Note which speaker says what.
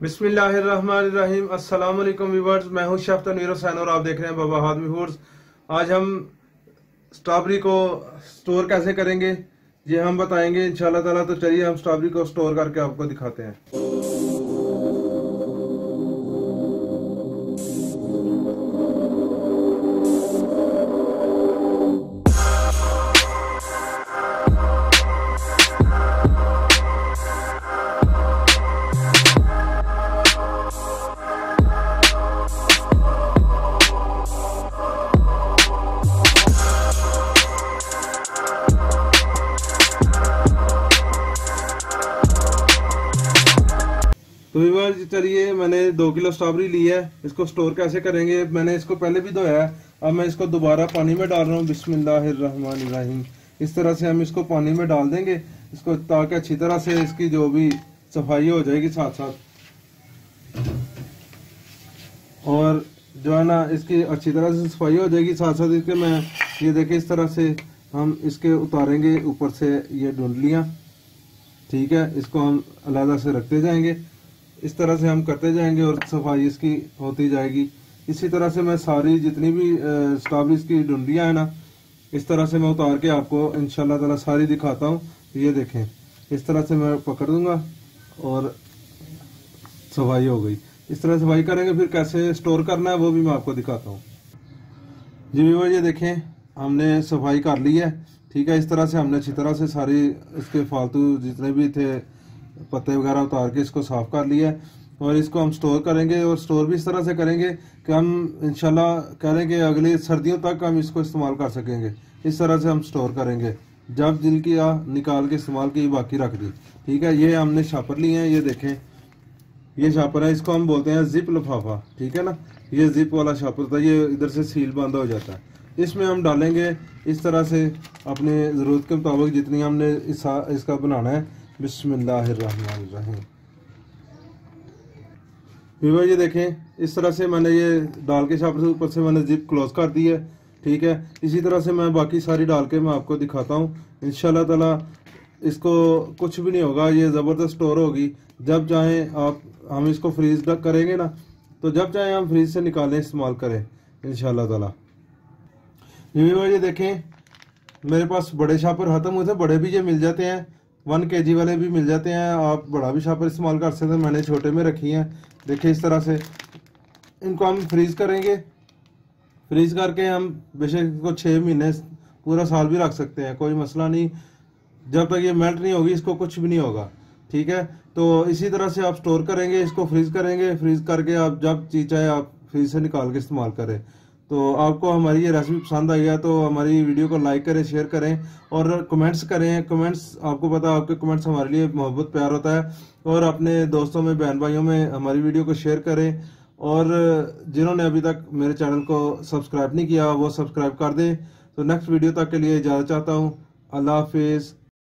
Speaker 1: अस्सलाम वालेकुम व्यूअर्स मैं हूँ शेफ तनवीर हुसैन और आप देख रहे हैं बाबा हादमी फूड्स आज हम स्ट्रॉबेरी को स्टोर कैसे करेंगे, ये हम बताएँगे। इंशाल्लाह ताला तो चलिए हम स्ट्रॉबेरी को स्टोर करके आपको दिखाते हैं। तो व्यूअर चलिए, मैंने दो किलो स्ट्रॉबेरी ली है, इसको स्टोर कैसे करेंगे? मैंने इसको पहले भी धोया है, अब मैं इसको दोबारा पानी में डाल रहा हूँ, बिस्मिल्लाहिर्रहमानिर्रहीम। इस तरह से हम इसको पानी में डाल देंगे, इसको ताकि अच्छी तरह से इसकी जो भी सफ़ाई हो जाएगी साथ साथ। और जो है ना, इसकी अच्छी तरह से सफ़ाई हो जाएगी साथ साथ, इसके मैं, ये देखे इस तरह से हम इसके उतारेंगे, ऊपर से ये ढूंढलियाँ ठीक है, इसको हम अलहदा से रखते जाएँगे। इस तरह से हम करते जाएँगे और सफ़ाई इसकी होती जाएगी। इसी तरह से मैं सारी जितनी भी स्ट्रॉबेरीज की डुंडियाँ हैं ना, इस तरह से मैं उतार के आपको इनशाला ताला सारी दिखाता हूँ। ये देखें, इस तरह से मैं पकड़ दूँगा और सफ़ाई हो गई। इस तरह सफ़ाई करेंगे, फिर कैसे स्टोर करना है वो भी मैं आपको दिखाता हूँ। जी वो ये देखें, हमने सफ़ाई कर ली है, ठीक है, इस तरह से हमने अच्छी तरह से सारी इसके फालतू जितने भी थे पत्ते वगैरह उतार के इसको साफ़ कर लिया और इसको हम स्टोर करेंगे और स्टोर भी इस तरह से करेंगे कि हम, इंशाल्लाह करेंगे अगली सर्दियों तक हम इसको इस्तेमाल कर सकेंगे। इस तरह से हम स्टोर करेंगे। जब दिल किया निकाल के इस्तेमाल की बाकी रख दी। ठीक है, ये हमने छापर लिए हैं, ये देखें। ये छापर है, इसको हम बोलते हैं जिप लिफाफा। ठीक है ना? ये जिप वाला छापर था, ये इधर से सील बंद हो जाता है। इसमें हम डालेंगे इस तरह से अपने ज़रूरत के मुताबिक जितनी हमने इसका बनाना है बिस्मिल्लाहिर्रहमानिर्रहीम। वीवर ये देखें, इस तरह से मैंने ये डाल के शापर से ऊपर से मैंने जिप क्लोज कर दी है, ठीक है? इसी तरह से मैं बाकी सारी डाल के मैं आपको दिखाता हूँ। इन ताला, इसको कुछ भी नहीं होगा, ये ज़बरदस्त स्टोर होगी। जब चाहें आप, हम इसको फ्रीज करेंगे ना तो जब चाहें हम फ्रीज से निकालें, इस्तेमाल करें इन ताला। ये देखें, मेरे पास बड़े शापर खत्म हुए थे बड़े भी ये मिल जाते हैं। वन के जी वाले भी मिल जाते हैं। आप बड़ा भी शापर इस्तेमाल कर सकते हैं। मैंने छोटे में रखी हैं। देखिए इस तरह से। इनको हम फ्रीज करेंगे। फ्रीज करके हम बेशक इसको छः महीने, पूरा साल भी रख सकते हैं। कोई मसला नहीं। जब तक ये मेल्ट नहीं होगी, इसको कुछ भी नहीं होगा। ठीक है? तो इसी तरह से आप स्टोर करेंगे, इसको फ्रीज करेंगे। फ्रीज करके आप जब चीज़ चाहे आप फ्रीज से निकाल के इस्तेमाल करें। तो आपको हमारी ये रेसिपी पसंद आई है तो हमारी वीडियो को लाइक करें, शेयर करें और कमेंट्स करें। कमेंट्स आपको पता है, आपके कमेंट्स हमारे लिए मोहब्बत, प्यार होता है और अपने दोस्तों में बहन भाइयों में हमारी वीडियो को शेयर करें और जिन्होंने अभी तक मेरे चैनल को सब्सक्राइब नहीं किया, वो सब्सक्राइब कर दें। तो नेक्स्ट वीडियो तक के लिए इजाज़त चाहता हूँ। अल्लाह हाफिज़।